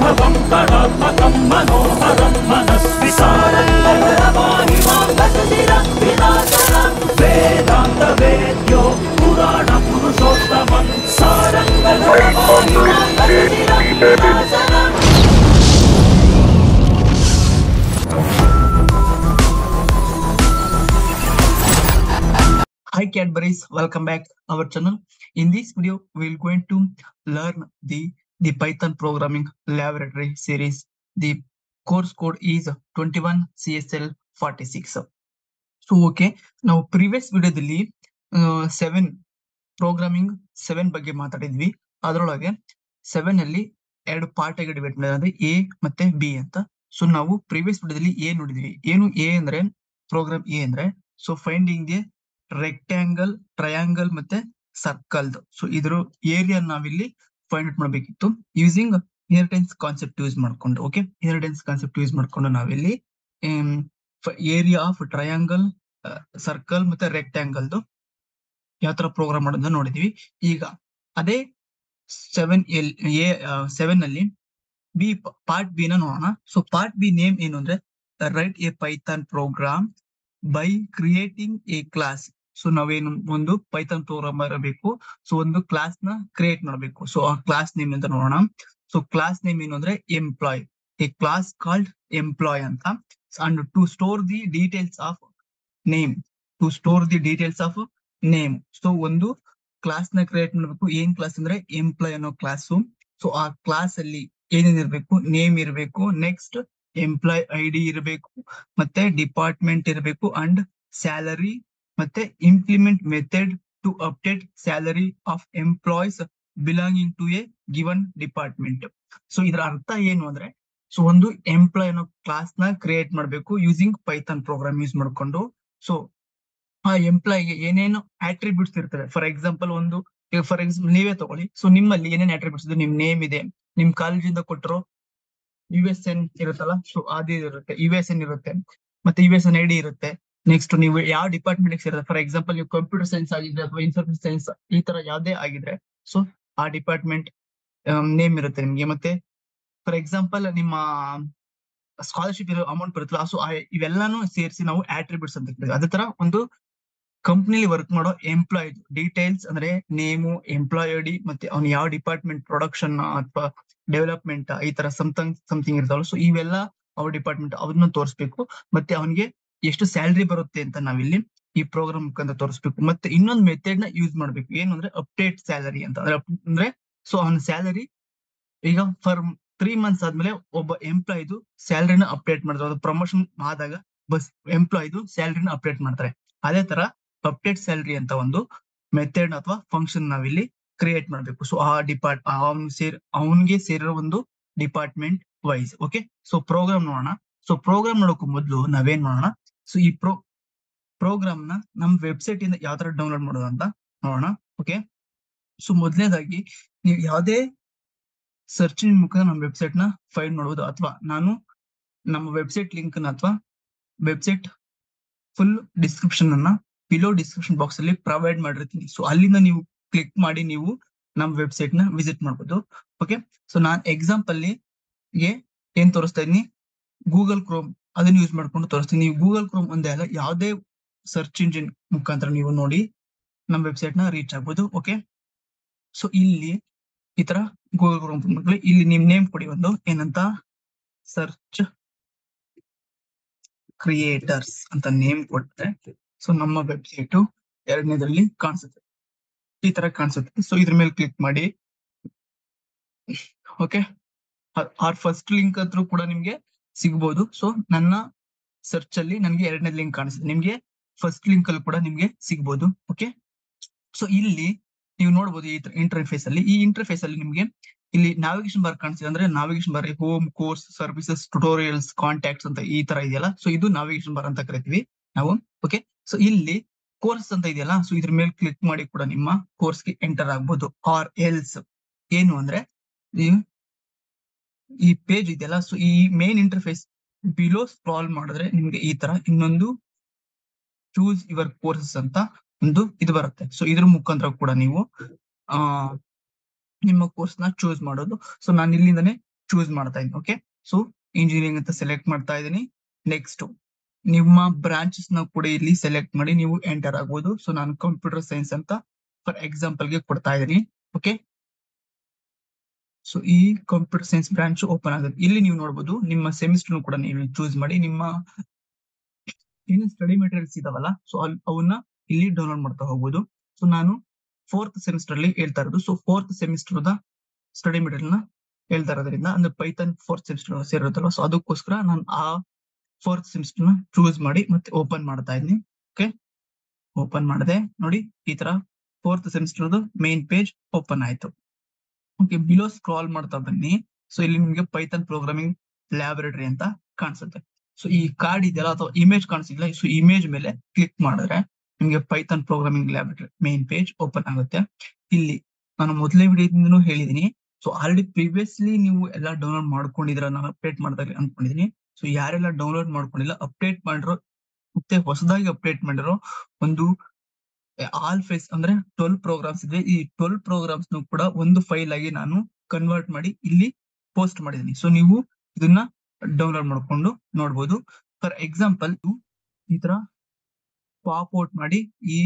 वैभवं कलात्मकं मनोहरं मनस्विसारङ्गरवाहिमाङ्गशशिरविनाशनं वेदान्तवेद्यो पुराणपुरुषोत्तमं सारङ्गरवाहिमाङ्गशशिरविनाशनम् Hi Cadbury's, welcome back our channel. In this video, we're going to learn the, the Python programming laboratory series. The course code is 21 CSL 46. So okay ನಾವು previous ವಿಡಿಯೋದಲ್ಲಿ seven programming seven ಬಗ್ಗೆ ಮಾತಾಡಿದ್ವಿ. ಅದರೊಳಗೆ seven ಅಲ್ಲಿ ಎರಡು part ಆಗಿ divide ಮಾಡಿದ್ರೆ ಅಂದ್ರೆ ಎ ಮತ್ತೆ ಬಿ ಅಂತ. ಸೊ ನಾವು ಪ್ರೀವಿಯಸ್ ವಿಡಿಯೋದಲ್ಲಿ ಎ ನೋಡಿದ್ವಿ. ಏನು ಎ ಅಂದ್ರೆ? ಪ್ರೋಗ್ರಾಮ್ ಎ ಅಂದ್ರೆ so finding the rectangle triangle ಮತ್ತೆ ಸರ್ಕಲ್ ಸೊ ಇದ್ರ ಏರಿಯಾ ನಾವಿಲ್ಲಿ ಫೈಂಡ್ ಔಟ್ ಮಾಡಬೇಕಿತ್ತು. ಯೂಸಿಂಗ್ ಇನ್ಹೆರಿಟೆನ್ಸ್ ಕಾನ್ಸೆಪ್ಟ್ ಯೂಸ್ ಮಾಡ್ಕೊಂಡು ಓಕೆ ಇನ್ಹೆರಿಟೆನ್ಸ್ ಕಾನ್ಸೆಪ್ಟ್ ಯೂಸ್ ಮಾಡ್ಕೊಂಡು ನಾವಿಲ್ಲಿ ಏರಿಯಾ ಆಫ್ ಟ್ರಯಾಂಗಲ್ ಸರ್ಕಲ್ ಮತ್ತೆ ರೆಕ್ಟ್ಯಾಂಗಲ್ದು ಯಾವ ತರ ಪ್ರೋಗ್ರಾಮ್ ಮಾಡೋದನ್ನ ನೋಡಿದೀವಿ. ಈಗ ಅದೇ ಸೆವೆನ್ ಎಲ್ ಎ ಸೆವೆನ್ ಅಲ್ಲಿ ಬಿ ಪಾರ್ಟ್ ಬಿ ನ ನೋಡೋಣ. ಸೊ ಪಾರ್ಟ್ ಬಿ ನೇಮ್ ಏನು ಅಂದ್ರೆ right a Python program by creating a class so ನಾವೇನು ಒಂದು ಪೈಥಾನ್ ಪ್ರೋಗ್ರಾಮ್ ಬರಬೇಕು. ಸೊ ಒಂದು ಕ್ಲಾಸ್ನ ಕ್ರಿಯೇಟ್ ಮಾಡಬೇಕು. ಸೊ ಆ ಕ್ಲಾಸ್ ನೇಮ್ ಅಂತ ನೋಡೋಣ. ಸೊ ಕ್ಲಾಸ್ ನೇಮ್ ಏನು ಅಂದ್ರೆ employee a class called employee ಅಂತ. And to store the details of name to store the details of name so ಒಂದು ಕ್ಲಾಸ್ನ ಕ್ರಿಯೇಟ್ ಮಾಡಬೇಕು. ಏನ್ ಕ್ಲಾಸ್ ಅಂದ್ರೆ ಎಂಪ್ಲಾಯ್ ಅನ್ನೋ ಕ್ಲಾಸು ಸೊ ಆ ಕ್ಲಾಸ್ ಅಲ್ಲಿ ಏನೇನ್ ಇರಬೇಕು? ನೇಮ್ ಇರಬೇಕು. ನೆಕ್ಸ್ಟ್ ಎಂಪ್ಲಾಯ್ ಐ ಡಿ ಇರಬೇಕು. ಮತ್ತೆ ಡಿಪಾರ್ಟ್ಮೆಂಟ್ ಇರಬೇಕು. ಅಂಡ್ ಸ್ಯಾಲರಿ ಮತ್ತೆ implement method to update salary of employees belonging to a given department so ಇದರ ಅರ್ಥ ಏನು ಅಂದ್ರೆ ಸೊ ಒಂದು ಎಂಪ್ಲಾಯ್ ಅನ್ನೋ ಕ್ಲಾಸ್ನ ಕ್ರಿಯೇಟ್ ಮಾಡಬೇಕು ಯೂಸಿಂಗ್ ಪೈಥಾನ್ ಪ್ರೋಗ್ರಾಮ್ ಯೂಸ್ ಮಾಡ್ಕೊಂಡು. ಸೊ ಆ ಎಂಪ್ಲಾಯ್ಗೆ ಏನೇನು ಆಟ್ರಿಬ್ಯೂಟ್ಸ್ ಇರ್ತವೆ ಫಾರ್ ಎಕ್ಸಾಂಪಲ್ ಒಂದು ಫಾರ್ ಎಕ್ಸಾಂಪಲ್ ನೀವೇ ತಗೊಳ್ಳಿ. ಸೊ ನಿಮ್ಮಲ್ಲಿ ಏನೇನು ಆಟ್ರಿಬ್ಯೂಟ್ಸ್ ಇದೆ, ನಿಮ್ ನೇಮ್ ಇದೆ, ನಿಮ್ ಕಾಲೇಜಿಂದ ಕೊಟ್ಟರು ಯು ಎಸ್ ಎನ್ ಇರುತ್ತಲ್ಲ ಸೊ ಅದೇ ಇರುತ್ತೆ ಯು ಎಸ್ ಎನ್ ಇರುತ್ತೆ, ಮತ್ತೆ U S N I D ಇರುತ್ತೆ. ನೆಕ್ಸ್ಟ್ ನೀವು ಯಾವ ಡಿಪಾರ್ಟ್ಮೆಂಟ್ ಸೇರಿದ್ರೆ ಫಾರ್ ಎಕ್ಸಾಂಪಲ್ ನೀವು ಕಂಪ್ಯೂಟರ್ ಸೈನ್ಸ್ ಆಗಿದ್ರೆ ಅಥವಾ ಇನ್ಫಾರ್ಮೇಶನ್ ಸೈನ್ಸ್ ಈ ತರ ಯಾವುದೇ ಆಗಿದ್ರೆ ಸೊ ಆ ಡಿಪಾರ್ಟ್ಮೆಂಟ್ ನೇಮ್ ಇರುತ್ತೆ ನಿಮ್ಗೆ. ಮತ್ತೆ ಫಾರ್ ಎಕ್ಸಾಂಪಲ್ ನಿಮ್ಮ ಸ್ಕಾಲರ್ಶಿಪ್ ಇರೋ ಅಮೌಂಟ್ ಬರುತ್ತಲ್ಲ ಸೊ ಇವೆಲ್ಲಾನು ಸೇರಿಸಿ ನಾವು ಆಟ್ರಿಬ್ಯೂಟ್ಸ್ ಅಂತ ಹೇಳ್ತೀವಿ ಅದೇ ತರ ಒಂದು ಕಂಪ್ನಿಲಿ ವರ್ಕ್ ಮಾಡೋ ಎಂಪ್ಲಾಯ್ ಡೀಟೇಲ್ಸ್ ಅಂದ್ರೆ ನೇಮು ಎಂಪ್ಲಾಯ್ ಐ ಡಿ ಮತ್ತೆ ಅವ್ನು ಯಾವ ಡಿಪಾರ್ಟ್ಮೆಂಟ್ ಪ್ರೊಡಕ್ಷನ್ ಅಥವಾ ಡೆವಲಪ್ಮೆಂಟ್ ಈ ತರ ಸಮಥಿಂಗ್ ಸಮಥಿಂಗ್ ಇರ್ತಾವಲ್ಲ ಸೊ ಇವೆಲ್ಲ ಅವ್ರ ಡಿಪಾರ್ಟ್ಮೆಂಟ್ ಅವ್ರನ್ನ ತೋರಿಸ್ಬೇಕು. ಮತ್ತೆ ಅವನಿಗೆ ಎಷ್ಟು ಸ್ಯಾಲ್ರಿ ಬರುತ್ತೆ ಅಂತ ನಾವಿಲ್ಲಿ ಈ ಪ್ರೋಗ್ರಾಮ್ ಮುಖಾಂತರ ತೋರಿಸ್ಬೇಕು. ಮತ್ತೆ ಇನ್ನೊಂದು ಮೆಥಡ್ನ ಯೂಸ್ ಮಾಡ್ಬೇಕು. ಏನು ಅಂದ್ರೆ ಅಪ್ಡೇಟ್ ಸ್ಯಾಲರಿ ಅಂತ. ಅಂದ್ರೆ ಅಂದ್ರೆ ಸೊ ಅವನ ಸ್ಯಾಲರಿ ಈಗ ಫರ್ ತ್ರೀ ಮಂತ್ಸ್ ಆದ್ಮೇಲೆ ಒಬ್ಬ ಎಂಪ್ಲಾಯ್ದು ಸ್ಯಾಲರಿನ ಅಪ್ಡೇಟ್ ಮಾಡ್ತಾರೆ. ಅದು ಪ್ರಮೋಷನ್ ಆದಾಗ ಬಸ್ ಎಂಪ್ಲಾಯ್ದು ಸ್ಯಾಲರಿನ ಅಪ್ಡೇಟ್ ಮಾಡ್ತಾರೆ. ಅದೇ ತರ ಅಪ್ಡೇಟ್ ಸ್ಯಾಲರಿ ಅಂತ ಒಂದು ಮೆಥಡ್ ಅಥವಾ ಫಂಕ್ಷನ್ ನಾವಿಲ್ಲಿ ಕ್ರಿಯೇಟ್ ಮಾಡ್ಬೇಕು. ಸೊ ಆ ಡಿಪಾರ್ಟ್ ಅವನ್ ಸೇರ್, ಅವನ್ಗೆ ಸೇರಿರೋ ಒಂದು department wise okay so program ನೋಡೋಣ. ಸೊ ಪ್ರೋಗ್ರಾಮ್ ನೋಡೋಕೆ ಮೊದಲು ನಾವೇನ್ ಮಾಡೋಣ? ಸೊ ಈ ಪ್ರೋ ಪ್ರೋಗ್ರಾಮ್ನ ನಮ್ ವೆಬ್ಸೈಟ್ ಇಂದ ಯಾವ ತರ ಡೌನ್ಲೋಡ್ ಮಾಡೋದು ಅಂತ ನೋಡೋಣ ಓಕೆ ಸೊ ಮೊದಲನೇದಾಗಿ ನೀವು ಯಾವುದೇ ಸರ್ಚಿನ ಮುಖಾಂತರ ನಮ್ಮ ವೆಬ್ಸೈಟ್ನ ಫೈಂಡ್ ಮಾಡಬಹುದು ಅಥವಾ ನಾನು ನಮ್ಮ ವೆಬ್ಸೈಟ್ ಲಿಂಕ್ನ ಅಥವಾ ವೆಬ್ಸೈಟ್ ಫುಲ್ ಡಿಸ್ಕ್ರಿಪ್ಷನ್ ಅನ್ನ ಬಿಲೋ ಡಿಸ್ಕ್ರಿಪ್ಷನ್ ಬಾಕ್ಸ್ ಅಲ್ಲಿ ಪ್ರೊವೈಡ್ ಮಾಡಿರ್ತೀನಿ. ಸೊ ಅಲ್ಲಿಂದ ನೀವು ಕ್ಲಿಕ್ ಮಾಡಿ ನೀವು ನಮ್ಮ ವೆಬ್ಸೈಟ್ನ ವಿಸಿಟ್ ಮಾಡಬಹುದು ಓಕೆ ಸೊ ನಾನ್ ಎಕ್ಸಾಂಪಲ್ಗೆ ಏನ್ ತೋರಿಸ್ತಾ ಇದೀನಿ ಗೂಗಲ್ ಕ್ರೋಮ್ ಅದನ್ನ ಯೂಸ್ ಮಾಡ್ಕೊಂಡು ತೋರಿಸ್ತೀನಿ. ನೀವು ಗೂಗಲ್ ಕ್ರೋಮ್ ಒಂದೇ ಅಲ್ಲ, ಯಾವುದೇ ಸರ್ಚ್ ಇಂಜಿನ್ ಮುಖಾಂತರ ನೀವು ನೋಡಿ ನಮ್ಮ ವೆಬ್ಸೈಟ್ನ ರೀಚ್ ಆಗ್ಬೋದು ಓಕೆ ಸೊ ಇಲ್ಲಿ ಈ ತರ ಗೂಗಲ್ ಕ್ರೋಮ್ ಇಲ್ಲಿ ನಿಮ್ ನೇಮ್ ಕೊಡಿ ಒಂದು. ಏನಂತ? ಸರ್ಚ್ ಕ್ರಿಯೇಟರ್ಸ್ ಅಂತ ನೇಮ್ ಕೊಟ್ಟರೆ ಸೊ ನಮ್ಮ ವೆಬ್ಸೈಟ್ ಎರಡನೇದ್ರಲ್ಲಿ ಕಾಣಿಸುತ್ತೆ. ಈ ತರ ಕಾಣಿಸುತ್ತೆ. ಸೊ ಇದ್ರ ಮೇಲೆ ಕ್ಲಿಕ್ ಮಾಡಿ ಓಕೆ ಆರ್ ಫಸ್ಟ್ ಲಿಂಕ್ ಹತ್ರ ಕೂಡ ನಿಮ್ಗೆ ಸಿಗ್ಬೋದು. ಸೊ ನನ್ನ ಸರ್ಚ್ ಅಲ್ಲಿ ನನಗೆ ಎರಡನೇ ಲಿಂಕ್ ಕಾಣಿಸುತ್ತೆ ನಿಮ್ಗೆ ಫಸ್ಟ್ ಲಿಂಕ್ ಅಲ್ಲಿ ಕೂಡ ನಿಮ್ಗೆ ಸಿಗ್ಬೋದು. ಓಕೆ ಸೊ ಇಲ್ಲಿ ನೀವು ನೋಡಬಹುದು ಈ ಇಂಟರ್ಫೇಸ್ ಅಲ್ಲಿ. ಈ ಇಂಟರ್ಫೇಸ್ ಅಲ್ಲಿ ನಿಮ್ಗೆ ಇಲ್ಲಿ ನಾವಿಗೇಷನ್ ಬಾರ್ ಕಾಣಿಸಿದೆ ಅಂದ್ರೆ navigation bar home course services tutorials contacts ಅಂತ ಈ ತರ ಇದೆಯಲ್ಲ. ಸೊ ಇದು ನಾವಿಗೇಷನ್ ಬಾರ್ ಅಂತ ಕರಿತೀವಿ ನಾವು. ಓಕೆ ಸೊ ಇಲ್ಲಿ ಕೋರ್ಸ್ ಅಂತ ಇದೆಯಲ್ಲ. ಸೊ ಇದ್ರ ಮೇಲೆ ಕ್ಲಿಕ್ ಮಾಡಿ ಕೂಡ ನಿಮ್ಮ ಕೋರ್ಸ್ಗೆ ಎಂಟರ್ ಆಗ್ಬೋದು. ಆರ್ ಎಲ್ಸ್ ಏನು ಅಂದ್ರೆ ಈ ಪೇಜ್ ಇದೆಯಲ್ಲ? ಸೊ ಈ ಮೇನ್ ಇಂಟರ್ಫೇಸ್ ಬಿಲೋ ಸ್ಕ್ರಾಲ್ ಮಾಡಿದ್ರೆ ನಿಮ್ಗೆ ಈ ತರ ಇನ್ನೊಂದು ಚೂಸ್ ಯುವರ್ ಕೋರ್ಸಸ್ ಅಂತ ಒಂದು ಇದು ಬರುತ್ತೆ. ಸೊ ಇದ್ರ ಮುಖಾಂತರ ಕೂಡ ನೀವು, ಆ, ನಿಮ್ಮ ಕೋರ್ಸ್ನ ಚೂಸ್ ಮಾಡೋದು. ಸೊ ನಾನು ಇಲ್ಲಿಂದನೇ ಚೂಸ್ ಮಾಡ್ತಾ ಇದ್ದೀನಿ ಓಕೆ ಸೊ ಇಂಜಿನಿಯರಿಂಗ್ ಅಂತ ಸೆಲೆಕ್ಟ್ ಮಾಡ್ತಾ ಇದ್ದೀನಿ. ನೆಕ್ಸ್ಟ್ ನಿಮ್ಮ ಬ್ರಾಂಚಸ್ನ ಕೂಡ ಇಲ್ಲಿ ಸೆಲೆಕ್ಟ್ ಮಾಡಿ ನೀವು ಎಂಟರ್ ಆಗ್ಬೋದು. ಸೊ ನಾನು ಕಂಪ್ಯೂಟರ್ ಸೈನ್ಸ್ ಅಂತ ಫಾರ್ ಎಕ್ಸಾಂಪಲ್ಗೆ ಕೊಡ್ತಾ ಇದ್ದೀನಿ ಓಕೆ ಸೊ ಈ ಕಂಪ್ಯೂಟರ್ ಸೈನ್ಸ್ ಬ್ರಾಂಚ್ ಓಪನ್ ಆಗುತ್ತೆ ಇಲ್ಲಿ ನೀವು ನೋಡಬಹುದು ನಿಮ್ಮ ಸೆಮಿಸ್ಟರ್ ಕೂಡ ನೀವು ಚೂಸ್ ಮಾಡಿ, ನಿಮ್ಮ ಏನು ಸ್ಟಡಿ ಮೆಟೀರಿಯಲ್ಸ್ ಇದಾವಲ್ಲ ಸೊ ಅವನ್ನ ಇಲ್ಲಿ ಡೌನ್ಲೋಡ್ ಮಾಡ್ತಾ ಹೋಗ್ಬೋದು. ಸೊ ನಾನು ಫೋರ್ತ್ ಸೆಮಿಸ್ಟರ್ ಅಲ್ಲಿ ಹೇಳ್ತಾ ಇರೋದು. ಸೊ ಫೋರ್ತ್ ಸೆಮಿಸ್ಟರ್ ಸ್ಟಡಿ ಮೆಟೀರಿಯಲ್ನ ಹೇಳ್ತಾ ಇರೋದ್ರಿಂದ, ಅಂದ್ರೆ ಪೈಥನ್ ಫೋರ್ತ್ ಸೆಮಿಸ್ಟರ್ ಸೇರಿರುತ್ತಲ್ಲ ಸೊ ಅದಕ್ಕೋಸ್ಕರ ನಾನು ಆ ಫೋರ್ತ್ ಸೆಮಿಸ್ಟರ್ನ ಚೂಸ್ ಮಾಡಿ ಮತ್ತೆ ಓಪನ್ ಮಾಡ್ತಾ ಇದ್ದೀನಿ. ಓಕೆ ಓಪನ್ ಮಾಡಿದೆ. ನೋಡಿ, ಈ ತರ fourth semester main page open ಆಯ್ತು. ಓಕೆ ಬಿಲೋ ಸ್ಕ್ರಾಲ್ ಮಾಡ್ತಾ ಬನ್ನಿ. ಸೊ ಇಲ್ಲಿ ನಿಮ್ಗೆ ಪೈಥಾನ್ ಪ್ರೋಗ್ರಾಮಿಂಗ್ ಲ್ಯಾಬೊರೇಟರಿ ಅಂತ ಕಾಣಿಸುತ್ತೆ. ಸೊ ಈ ಕಾರ್ಡ್ ಇದೆಯಲ್ಲ ಅಥವಾ ಇಮೇಜ್ ಕಾಣಿಸಿಲ್ಲ ಸೊ ಇಮೇಜ್ ಮೇಲೆ ಕ್ಲಿಕ್ ಮಾಡಿದ್ರೆ ನಿಮ್ಗೆ Python programming laboratory main page open ಆಗುತ್ತೆ. ಇಲ್ಲಿ ನಾನು ಮೊದಲೇ ವಿಡಿಯೋದಿಂದನೂ ಹೇಳಿದೀನಿ. ಸೊ ಆಲ್ರೆಡಿ ಪ್ರೀವಿಯಸ್ಲಿ ನೀವು ಎಲ್ಲ ಡೌನ್ಲೋಡ್ ಮಾಡ್ಕೊಂಡಿದ್ರ ನಾನು ಅಪ್ಡೇಟ್ ಮಾಡಿದಾಗ ಅನ್ಕೊಂಡಿದೀನಿ. ಸೊ ಯಾರೆಲ್ಲ ಡೌನ್ಲೋಡ್ ಮಾಡ್ಕೊಂಡಿಲ್ಲ ಅಪ್ಡೇಟ್ ಮಾಡಿರೋ, ಮತ್ತೆ ಹೊಸದಾಗಿ ಅಪ್ಡೇಟ್ ಮಾಡಿರೋ ಒಂದು ಆಲ್ ಫೇಸ್ ಅಂದ್ರೆ ಟ್ವೆಲ್ ಪ್ರೋಗ್ರಾಮ್ಸ್ ಇದೆ ಈ ಟ್ವೆಲ್ ಪ್ರೋಗ್ರಾಮ್ಸ್ ಕೂಡ ಒಂದು ಫೈಲ್ ಆಗಿ ನಾನು ಕನ್ವರ್ಟ್ ಮಾಡಿ ಇಲ್ಲಿ ಪೋಸ್ಟ್ ಮಾಡಿದ್ದೀನಿ ಸೊ ನೀವು ಇದನ್ನ ಡೌನ್ಲೋಡ್ ಮಾಡ್ಕೊಂಡು ನೋಡ್ಬೋದು. ಫಾರ್ ಎಕ್ಸಾಂಪಲ್ ಈ ತರ ಪಾಪ್ ಔಟ್ ಮಾಡಿ ಈ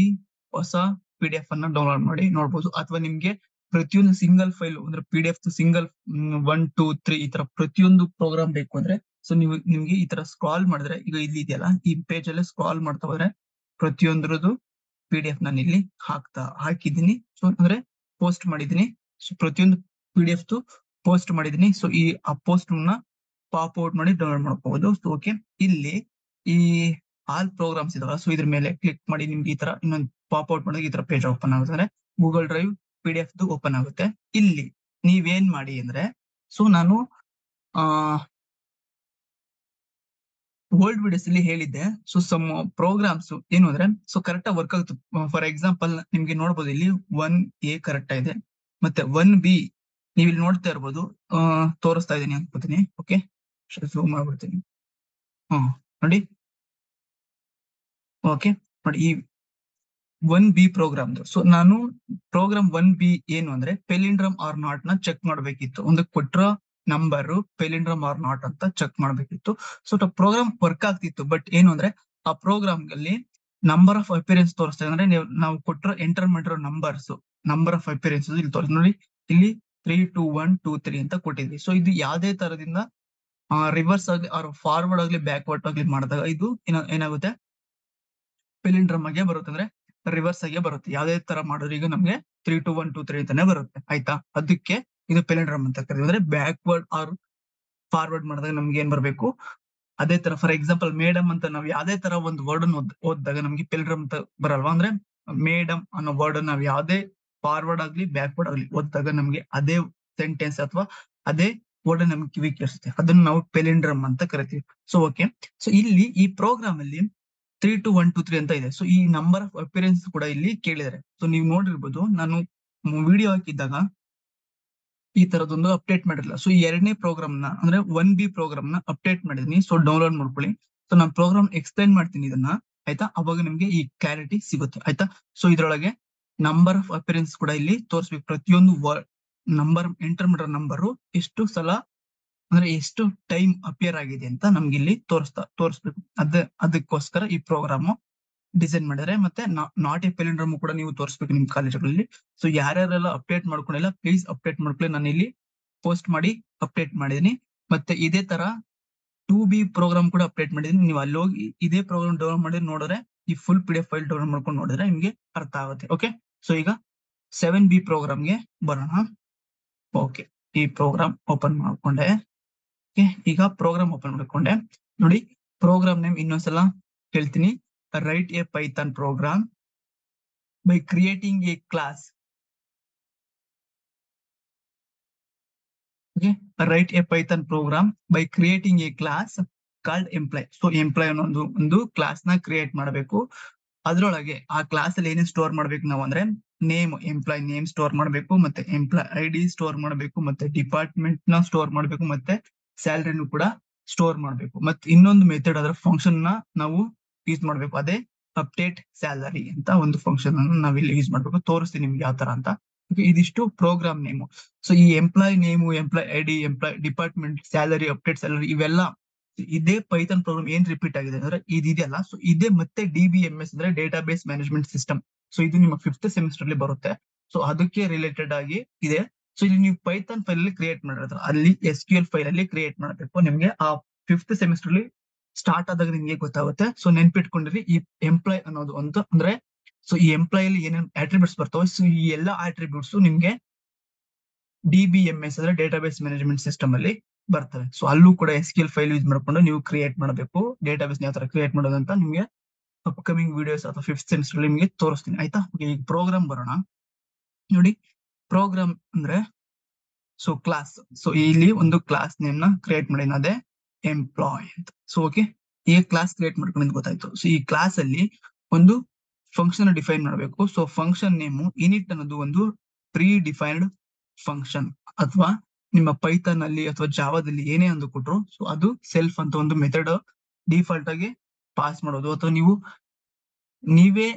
ಹೊಸ ಪಿ ಡಿ ಎಫ್ ಅನ್ನ ಡೌನ್ಲೋಡ್ ಮಾಡಿ ನೋಡ್ಬೋದು. ಅಥವಾ ನಿಮ್ಗೆ ಪ್ರತಿಯೊಂದು ಸಿಂಗಲ್ ಫೈಲ್ ಅಂದ್ರೆ P D F single one two three ಈ ತರ ಪ್ರತಿಯೊಂದು ಪ್ರೋಗ್ರಾಮ್ ಬೇಕು ಅಂದ್ರೆ ಸೊ ನೀವು ನಿಮ್ಗೆ ಈ ತರ ಸ್ಕ್ರಾಲ್ ಮಾಡಿದ್ರೆ, ಈಗ ಇಲ್ಲಿ ಇದೆಯಲ್ಲ, ಈ ಪೇಜ್ ಅಲ್ಲಿ ಸ್ಕ್ರಾಲ್ ಮಾಡ್ತಾ ಹೋದ್ರೆ ಪ್ರತಿಯೊಂದ್ರದ್ದು ಪಿ ಡಿ ಎಫ್ ನಾನು ಇಲ್ಲಿ ಹಾಕ್ತಾ ಹಾಕಿದ್ದೀನಿ. ಸೊ ಅಂದ್ರೆ ಪೋಸ್ಟ್ ಮಾಡಿದ್ದೀನಿ. ಸೊ ಪ್ರತಿಯೊಂದು ಪಿ ಡಿ ಎಫ್ ಪೋಸ್ಟ್ ಮಾಡಿದ್ದೀನಿ. ಸೊ ಈ ಆ ಪೋಸ್ಟ್ನ ಪಾಪ್ ಔಟ್ ಮಾಡಿ ಡೌನ್ಲೋಡ್ ಮಾಡ್ಕೋಬಹುದು ಸೊ ಓಕೆ ಇಲ್ಲಿ ಈ ಆಲ್ ಪ್ರೋಗ್ರಾಮ್ಸ್ ಇದಾವಲ್ಲ ಸೊ ಇದ್ರ ಮೇಲೆ ಕ್ಲಿಕ್ ಮಾಡಿ ನಿಮ್ಗೆ ಈ ತರ ಇನ್ನೊಂದು ಪಾಪ್ ಔಟ್ ಮಾಡಿದ್ರೆ ಈ ತರ ಪೇಜ್ ಓಪನ್ ಆಗುತ್ತೆ. ಅಂದ್ರೆ Google drive P D F open ಆಗುತ್ತೆ. ಇಲ್ಲಿ ನೀವೇನ್ ಮಾಡಿ ಅಂದ್ರೆ ಸೊ ನಾನು, ಆ ಓಲ್ಡ್ ವಿಡಿಯೋಸ್ ಅಲ್ಲಿ ಹೇಳಿದ್ದೆ. ಸೊ ಸಮ್ ಪ್ರೋಗ್ರಾಮ್ಸ್ ಏನು ಅಂದ್ರೆ ಸೊ ಕರೆಕ್ಟ್ ಆಗಿ ವರ್ಕ್ ಆಗುತ್ತೆ. ಫಾರ್ ಎಕ್ಸಾಂಪಲ್ ನಿಮ್ಗೆ ನೋಡ್ಬೋದು ಇಲ್ಲಿ ಒನ್ ಎ ಕರೆಕ್ಟ್ ಇದೆ ಮತ್ತೆ ಒನ್ ಬಿ ನೀವು ಇಲ್ಲಿ ನೋಡ್ತಾ ಇರ್ಬೋದು. ತೋರಿಸ್ತಾ ಇದ್ದೀನಿ ಅನ್ಕೋತೀನಿ. ಓಕೆ ಝೂಮ್ ಮಾಡ್ಬಿಡ್ತೀನಿ ಹಾ, ನೋಡಿ. ಓಕೆ ನೋಡಿ, ಈ ಒನ್ ಬಿ ಪ್ರೋಗ್ರಾಮ್ ಸೊ ನಾನು ಪ್ರೋಗ್ರಾಮ್ ಒನ್ ಬಿ ಏನು ಅಂದ್ರೆ ಪೆಲಿಂಡ್ರಮ್ ಆರ್ ನಾಟ್ನ ಚೆಕ್ ಮಾಡ್ಬೇಕಿತ್ತು. ಒಂದು ಕೊಟ್ಟಿರೋ ನಂಬರ್ ಪೆಲಿಂಡ್ರಮ್ ಆರ್ ನಾಟ್ ಅಂತ ಚೆಕ್ ಮಾಡ್ಬೇಕಿತ್ತು. ಸೊ ಪ್ರೋಗ್ರಾಮ್ ವರ್ಕ್ ಆಗ್ತಿತ್ತು ಬಟ್ ಏನು ಅಂದ್ರೆ, ಆ ಪ್ರೋಗ್ರಾಮ್ ಅಲ್ಲಿ ನಂಬರ್ ಆಫ್ ಅಪಿಯರೆನ್ಸ್ ತೋರಿಸ್ತಾ ಅಂದ್ರೆ, ನೀವು, ನಾವು ಕೊಟ್ಟಿರೋ ಎಂಟರ್ ಮಾಡಿರೋ ನಂಬರ್ಸ್ ನಂಬರ್ ಆಫ್ ಅಪಿಯರೆನ್ಸ್ ಇಲ್ಲಿ ತೋರಿಸ್ ನೋಡಿ, ಇಲ್ಲಿ three two one two three ಅಂತ ಕೊಟ್ಟಿದ್ವಿ ಸೊ ಇದು ಯಾವ್ದೇ ತರದಿಂದ ರಿವರ್ಸ್ ಆಗ್ಲಿ ಆರ್ ಫಾರ್ವರ್ಡ್ ಆಗ್ಲಿ ಬ್ಯಾಕ್ವರ್ಡ್ ಆಗ್ಲಿ ಮಾಡಿದಾಗ, ಇದು ಏನ- ಏನಾಗುತ್ತೆ? ಪೆಲಿಂಡ್ರಮ್ ಆಗಿ ಬರುತ್ತೆ ಅಂದ್ರೆ ರಿವರ್ಸ್ ಆಗಿ ಬರುತ್ತೆ. ಯಾವ್ದೇ ತರ ಮಾಡಿದ್ರೆ ಈಗ ನಮ್ಗೆ three two one two three ಅಂತಾನೆ ಬರುತ್ತೆ. ಆಯ್ತಾ? ಅದಕ್ಕೆ ಇದು ಪೆಲೆಂಡ್ರಮ್ ಅಂತ ಕರೀತೀವಿ ಅಂದ್ರೆ ಬ್ಯಾಕ್ವರ್ಡ್ ಆರ್ ಫಾರ್ವರ್ಡ್ ಮಾಡಿದಾಗ ನಮ್ಗೆ ಏನ್ ಬರ್ಬೇಕು? ಅದೇ ತರ ಫಾರ್ ಎಕ್ಸಾಂಪಲ್ ಮೇಡಮ್ ಅಂತ ನಾವು ಯಾವ್ದೇ ತರ ಒಂದು ವರ್ಡ್ ಅನ್ನು ಓದಿದಾಗ ನಮ್ಗೆ ಪೆಲಿಂಡ್ರಮ್ ಅಂತ ಬರಲ್ವಾ? ಅಂದ್ರೆ ಮೇಡಮ್ ಅನ್ನೋ ವರ್ಡ್ ನಾವು ಯಾವ್ದೇ ಫಾರ್ವರ್ಡ್ ಆಗ್ಲಿ ಬ್ಯಾಕ್ವರ್ಡ್ ಆಗ್ಲಿ ಓದಿದಾಗ ನಮ್ಗೆ ಅದೇ ಸೆಂಟೆನ್ಸ್ ಅಥವಾ ಅದೇ ವರ್ಡ್ ನಮ್ಗೆ ಕಿವಿ ಕೇಳಿಸುತ್ತೆ ಅದನ್ನ ನಾವು ಪೆಲಿಂಡ್ರಮ್ ಅಂತ ಕರಿತೀವಿ. ಸೊ ಓಕೆ ಸೊ ಇಲ್ಲಿ ಈ ಪ್ರೋಗ್ರಾಮ್ ಅಲ್ಲಿ three two one two three ಅಂತ ಇದೆ. ಸೊ ಈ ನಂಬರ್ ಆಫ್ ಅಪಿಯರೆನ್ಸ್ ಕೂಡ ಇಲ್ಲಿ ಕೇಳಿದ್ದಾರೆ. ಸೊ ನೀವು ನೋಡಿರ್ಬೋದು, ನಾನು ವಿಡಿಯೋ ಹಾಕಿದ್ದಾಗ ಈ ತರದೊಂದು ಅಪ್ಡೇಟ್ ಮಾಡಿರಲಿಲ್ಲ. ಸೊ ಎರಡನೇ ಪ್ರೋಗ್ರಾಮ್ನ, ಅಂದ್ರೆ ಒನ್ ಬಿ ಪ್ರೋಗ್ರಾಮ್ನ ಅಪ್ಡೇಟ್ ಮಾಡಿದೀನಿ. ಸೊ ಡೌನ್ಲೋಡ್ ಮಾಡ್ಕೊಳ್ಳಿ. ಸೊ ನಾನು ಪ್ರೋಗ್ರಾಮ್ ಎಕ್ಸ್ಪ್ಲೈನ್ ಮಾಡ್ತೀನಿ ಇದನ್ನ. ಆಯ್ತಾ? ಅವಾಗ ನಿಮ್ಗೆ ಈ ಕ್ಲಾರಿಟಿ ಸಿಗುತ್ತೆ. ಆಯ್ತಾ? ಸೊ ಇದ್ರೊಳಗೆ ನಂಬರ್ ಆಫ್ ಅಪಿಯರೆನ್ಸ್ ಕೂಡ ಇಲ್ಲಿ ತೋರಿಸ್ಬೇಕು. ಪ್ರತಿಯೊಂದು ನಂಬರ್ ಎಂಟರ್ ಮಾಡಿರೋ ನಂಬರ್ ಎಷ್ಟು ಸಲ, ಅಂದ್ರೆ ಎಷ್ಟು ಟೈಮ್ ಅಪಿಯರ್ ಆಗಿದೆ ಅಂತ ನಮ್ಗೆ ಇಲ್ಲಿ ತೋರಿಸ್ತಾ, ತೋರಿಸ್ಬೇಕು. ಅದ, ಅದಕ್ಕೋಸ್ಕರ ಈ ಪ್ರೋಗ್ರಾಮ್ ಡಿಸೈನ್ ಮಾಡಿದ್ರೆ ಮತ್ತೆ ನಾಟ್ ಎ ಪೆಲಿಂಡ್ರಮ್ ಕೂಡ ನೀವು ತೋರಿಸ್ಬೇಕು ನಿಮ್ ಕಾಲೇಜುಗಳಲ್ಲಿ. ಸೊ ಯಾರ್ಯಾರೆಲ್ಲ ಅಪ್ಡೇಟ್ ಮಾಡ್ಕೊಂಡಿಲ್ಲ ಪ್ಲೀಸ್ ಅಪ್ಡೇಟ್ ಮಾಡ್ಕೊಳ್ಳಿ. ನಾನು ಇಲ್ಲಿ ಪೋಸ್ಟ್ ಮಾಡಿ ಅಪ್ಡೇಟ್ ಮಾಡಿದೀನಿ. ಮತ್ತೆ ಇದೇ ತರ ಟೂ ಬಿ ಪ್ರೋಗ್ರಾಮ್ ಕೂಡ ಅಪ್ಡೇಟ್ ಮಾಡಿದೀನಿ. ನೀವು ಅಲ್ಲಿ ಹೋಗಿ ಇದೇ ಪ್ರೋಗ್ರಾಮ್ ಡೌನ್ಲೋಡ್ ಮಾಡಿ ನೋಡಿದ್ರೆ ಈ full P F file download ಮಾಡ್ಕೊಂಡು ನೋಡಿದ್ರೆ ನಿಮ್ಗೆ ಅರ್ಥ ಆಗುತ್ತೆ. ಓಕೆ ಸೊ ಈಗ ಸೆವೆನ್ ಬಿ ಪ್ರೋಗ್ರಾಮ್ಗೆ ಬರೋಣ. ಓಕೆ ಈ ಪ್ರೋಗ್ರಾಮ್ ಓಪನ್ ಮಾಡ್ಕೊಂಡೆ. ಈಗ ಪ್ರೋಗ್ರಾಮ್ ಓಪನ್ ಮಾಡ್ಕೊಂಡೆ. ನೋಡಿ ಪ್ರೋಗ್ರಾಮ್ ನೇಮ್ ಇನ್ನೊಂದ್ಸಲ ಹೇಳ್ತೀನಿ. Right a Python program by creating a class okay right a Python program by creating a class called employee so employee ಅನ್ನೋ ಒಂದು ಕ್ಲಾಸ್ನ ಕ್ರಿಯೇಟ್ ಮಾಡಬೇಕು. ಅದ್ರೊಳಗೆ ಆ ಕ್ಲಾಸ್ ಅಲ್ಲಿ ಏನೇನ್ ಸ್ಟೋರ್ ಮಾಡ್ಬೇಕು ನಾವು ಅಂದ್ರೆ ನೇಮ್ ಎಂಪ್ಲಾಯ್ ನೇಮ್ ಸ್ಟೋರ್ ಮಾಡಬೇಕು ಮತ್ತೆ ಎಂಪ್ಲಾಯ್ ಐ ಡಿ ಸ್ಟೋರ್ ಮಾಡಬೇಕು ಮತ್ತೆ ಡಿಪಾರ್ಟ್ಮೆಂಟ್ನ ಸ್ಟೋರ್ ಮಾಡಬೇಕು ಮತ್ತೆ ಸ್ಯಾಲರಿನೂ ಕೂಡ ಸ್ಟೋರ್ ಮಾಡಬೇಕು. ಮತ್ತೆ ಇನ್ನೊಂದು ಮೆಥಡ್ ಅದರ ಫಂಕ್ಷನ್ನ ನಾವು ಯೂಸ್ ಮಾಡ್ಬೇಕು. ಅದೇ ಅಪ್ಡೇಟ್ ಸ್ಯಾಲರಿ ಅಂತ ಒಂದು ಫಂಕ್ಷನ್ ಅನ್ನು ನಾವಿಲ್ಲಿ ಯೂಸ್ ಮಾಡ್ಬೇಕು. ತೋರಿಸ್ತೀನಿ ನಿಮ್ಗೆ ಯಾವ ತರ ಅಂತ. ಇದಿಷ್ಟು ಪ್ರೋಗ್ರಾಮ್ ನೇಮು ಸೊ ಈ employee name employee I D employee department salary update salary ಇವೆಲ್ಲ ಇದೇ ಪೈಥಾನ್ ಪ್ರೋಗ್ರಾಮ್ ಏನ್ ರಿಪೀಟ್ ಆಗಿದೆ ಅಂದ್ರೆ ಇದಿದೆಯಲ್ಲ ಸೊ ಇದೇ ಮತ್ತೆ ಡಿ ಬಿ ಎಂ ಎಸ್ ಅಂದ್ರೆ data base management system so ಇದು ನಿಮ್ಮ ಫಿಫ್ತ್ ಸೆಮಿಸ್ಟರ್ ಅಲ್ಲಿ ಬರುತ್ತೆ. ಸೊ ಅದಕ್ಕೆ ರಿಲೇಟೆಡ್ ಆಗಿ ಇದೆ. ಸೊ ಇಲ್ಲಿ ನೀವು ಪೈಥಾನ್ ಫೈಲ್ ಅಲ್ಲಿ ಕ್ರಿಯೇಟ್ ಮಾಡಿದ್ರೆ ಅಲ್ಲಿ ಎಸ್ ಕ್ಯೂ ಎಲ್ ಫೈಲ್ ಅಲ್ಲಿ ಕ್ರಿಯೇಟ್ ಮಾಡಬೇಕು. ನಿಮ್ಗೆ ಆ ಫಿಫ್ತ್ ಸೆಮಿಸ್ಟರ್ ಅಲ್ಲಿ ಸ್ಟಾರ್ಟ್ ಆದಾಗ ನಿಮ್ಗೆ ಗೊತ್ತಾಗುತ್ತೆ. ಸೊ ನೆನ್ಪಿಟ್ಕೊಂಡಿರಿ ಈ ಎಂಪ್ಲಾಯ್ ಅನ್ನೋದು ಅಂತ ಅಂದ್ರೆ ಸೊ ಈ ಎಂಪ್ಲಾಯ್ ಅಲ್ಲಿ ಏನೇನು ಆಟ್ರಿಬ್ಯೂಟ್ಸ್ ಬರ್ತಾವೆ ಸೊ ಈ ಎಲ್ಲಾ ಆಟ್ರಿಬ್ಯೂಟ್ಸ್ ನಿಮ್ಗೆ ಡಿ ಬಿ ಎಂ ಎಸ್ ಅಂದ್ರೆ ಡೇಟಾಬೇಸ್ ಮ್ಯಾನೇಜ್ಮೆಂಟ್ ಸಿಸ್ಟಮ್ ಅಲ್ಲಿ ಬರ್ತವೆ. ಸೊ ಅಲ್ಲೂ ಕೂಡ ಎಸ್ ಫೈಲ್ ಯೂಸ್ ಮಾಡ್ಕೊಂಡು ನೀವು ಕ್ರಿಯೇಟ್ ಮಾಡಬೇಕು. ಡೇಟಾಬೇಸ್ ಯಾವ ತರ ಕ್ರಿಯೇಟ್ ಮಾಡೋದಂತ ನಿಮ್ಗೆ ಅಪ್ಕಮಿಂಗ್ ವಿಡಿಯೋಸ್ ಅಥವಾ ಫಿಫ್ತ್ ಸೆಮಿಸ್ಟರ್ ನಿಮ್ಗೆ ತೋರಿಸ್ತೀನಿ. ಆಯ್ತಾ? ಈಗ ಪ್ರೋಗ್ರಾಮ್ ಬರೋಣ. ನೋಡಿ ಪ್ರೋಗ್ರಾಮ್ ಅಂದ್ರೆ ಸೊ ಕ್ಲಾಸ್ ಸೊ ಇಲ್ಲಿ ಒಂದು ಕ್ಲಾಸ್ ನೇಮ್ನ ಕ್ರಿಯೇಟ್ ಮಾಡಿ. ಅದೇ ಎಂಪ್ಲಾಯ್ ಅಂತ ಸೊ ಓಕೆ ಈ ಕ್ಲಾಸ್ ಕ್ರಿಯೇಟ್ ಮಾಡ್ಕೊಂಡು ಗೊತ್ತಾಯ್ತು. ಸೊ ಈ ಕ್ಲಾಸ್ ಅಲ್ಲಿ ಒಂದು ಫಂಕ್ಷನ್ ಡಿಫೈನ್ ಮಾಡಬೇಕು. ಸೊ ಫಂಕ್ಷನ್ ನೇಮು ಇನಿಟ್ ಅನ್ನೋದು ಒಂದು ಪ್ರೀ ಡಿಫೈನ್ಡ್ ಫಂಕ್ಷನ್ ಅಥವಾ ನಿಮ್ಮ ಪೈಥಾನ್ ಅಲ್ಲಿ ಅಥವಾ ಜಾವದಲ್ಲಿ ಏನೇ ಅಂದು ಕೊಟ್ರು ಸೊ ಅದು ಸೆಲ್ಫ್ ಅಂತ ಒಂದು ಮೆಥಡ್ ಡಿಫಾಲ್ಟ್ ಆಗಿ ಪಾಸ್ ಮಾಡೋದು. ಅಥವಾ ನೀವು, ನೀವೇ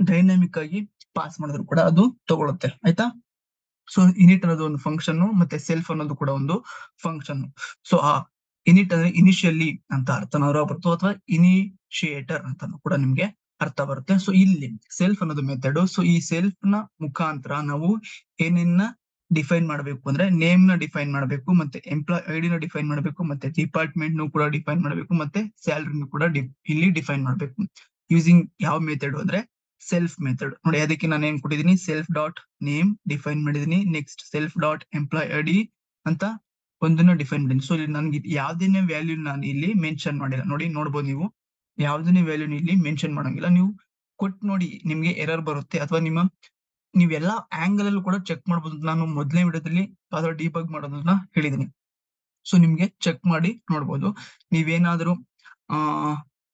ಡೈನಾಮಿಕ್ ಆಗಿ ಪಾಸ್ ಮಾಡಿದ್ರು ಕೂಡ ಅದು ತಗೊಳುತ್ತೆ. ಆಯ್ತಾ? ಸೊ ಇನಿಟ್ ಅನ್ನೋದು ಒಂದು ಫಂಕ್ಷನ್ ಮತ್ತೆ ಸೆಲ್ಫ್ ಅನ್ನೋದು ಕೂಡ ಒಂದು ಫಂಕ್ಷನ್ ಸೊ ಆ ಇನಿಟ್ ಅಂದ್ರೆ ಇನಿಷಿಯಲಿ ಅಂತ ಅರ್ಥನಾದ್ರೂ ಬರ್ತೋ ಅಥವಾ ಇನಿಶಿಯೇಟರ್ ಅಂತ ಕೂಡ ನಿಮ್ಗೆ ಅರ್ಥ ಬರುತ್ತೆ. ಸೊ ಇಲ್ಲಿ ಸೆಲ್ಫ್ ಅನ್ನೋದು ಮೆಥಡ್ ಸೊ ಈ ಸೆಲ್ಫ್ನ ಮುಖಾಂತರ ನಾವು ಏನೇನ ಡಿಫೈನ್ ಮಾಡಬೇಕು ಅಂದ್ರೆ ನೇಮ್ನ ಡಿಫೈನ್ ಮಾಡಬೇಕು, ಮತ್ತೆ ಎಂಪ್ಲಾಯ್ ಐಡಿ ನ ಡಿಫೈನ್ ಮಾಡಬೇಕು, ಮತ್ತೆ ಡಿಪಾರ್ಟ್ಮೆಂಟ್ ನು ಕೂಡ ಡಿಫೈನ್ ಮಾಡಬೇಕು, ಮತ್ತೆ ಸ್ಯಾಲರಿನೂ ಕೂಡ ಇಲ್ಲಿ ಡಿಫೈನ್ ಮಾಡಬೇಕು. ಯೂಸಿಂಗ್ ಯಾವ ಮೆಥಡ್ ಅಂದ್ರೆ ಸೆಲ್ಫ್ ಮೆಥಡ್ ನೋಡಿ, ಅದಕ್ಕೆ ನಾನು ಏನ್ ಕೊಟ್ಟಿದ್ದೀನಿ? ಸೆಲ್ಫ್ ಡಾಟ್ ನೇಮ್ ಡಿಫೈನ್ ಮಾಡಿದೀನಿ next self dot employee ID ಅಂತ ಒಂದನ್ನ ಡಿಫೈನ್ ಮಾಡಿದ್ದೀನಿ. ಸೊ ಇಲ್ಲಿ ನನ್ಗೆ ಯಾವ್ದೇನೇ ವ್ಯಾಲ್ಯೂ ನಾನು ಇಲ್ಲಿ ಮೆನ್ಷನ್ ಮಾಡಿಲ್ಲ. ನೋಡಿ, ನೋಡ್ಬೋದು ನೀವು. ಯಾವ್ದನ್ನೇ ವ್ಯಾಲ್ಯೂ ಇಲ್ಲಿ ಮೆನ್ಷನ್ ಮಾಡಂಗಿಲ್ಲ. ನೀವು ಕೊಟ್ಟು ನೋಡಿ, ನಿಮ್ಗೆ ಎರರ್ ಬರುತ್ತೆ. ಅಥವಾ ನಿಮ್ಮ ನೀವೆಲ್ಲ ಆಂಗಲ್ ಅಲ್ಲೂ ಕೂಡ ಚೆಕ್ ಮಾಡ್ಬೋದು. ನಾನು ಮೊದಲನೇ ವಿಡಿಯೋದಲ್ಲಿ ಯಾವ್ದಾದ್ರು ಡಿಬಗ್ ಮಾಡೋದನ್ನ ಹೇಳಿದೀನಿ ಸೊ ನಿಮ್ಗೆ ಚೆಕ್ ಮಾಡಿ ನೋಡ್ಬೋದು. ನೀವೇನಾದ್ರೂ, ಆ